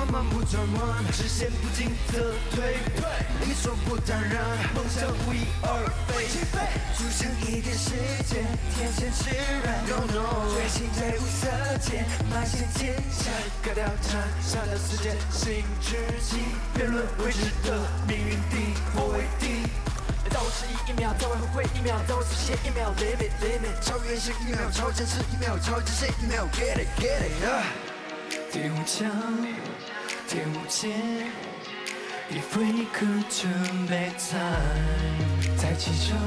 我们不转弯，视线不进则退。你说不当然，梦想无翼而飞。筑成一个世界，天生炽热。No no，追星在无色界，迈向天下。割掉它，杀掉世界，新知己。辩论未知的命运定或为定。到我迟疑一秒，到我后悔一秒，到我实现一秒，limit limit，超越是一秒，超真实一秒，超极限一秒，get it get it 啊！第五枪，第五剑，一挥一刻准备 time，再启程，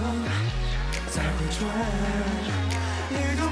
再回转，旅途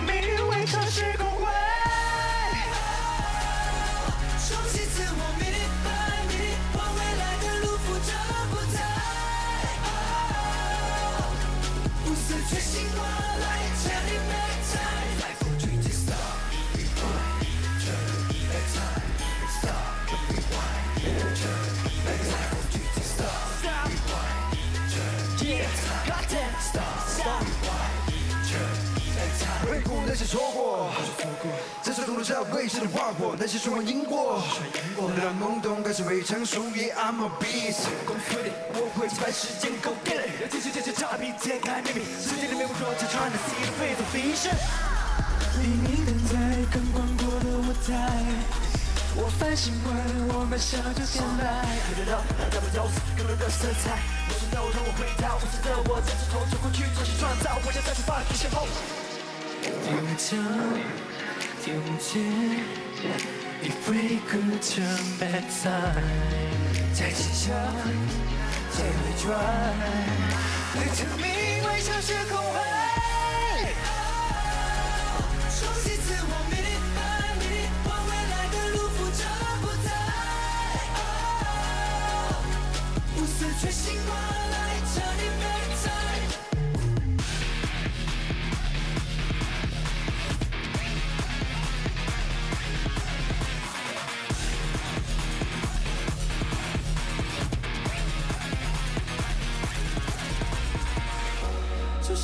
那些错过，在这路留下未知的花火，那些循环因果，让懵懂开始未成熟，Yeah I'm a beast。Go get it，我会击败时间，Go get it，让天使间接差别揭开秘密，世界里面我说着 trying to see the face of vision。黎明灯在更广阔的舞台，我繁星为我们笑着前来。看得到，让我有更多的色彩。我知道我让我回答，无知的我在这头走过第五枪，第五剑，If we could turn back time，再起枪，再回转，旅途命未尝是空